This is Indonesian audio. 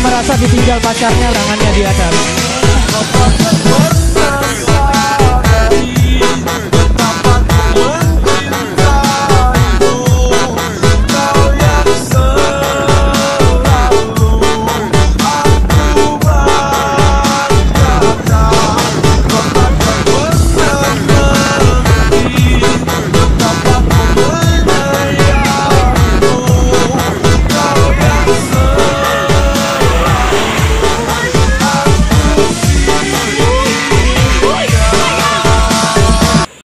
merasa ditinggal pacarnya tangannya di atas.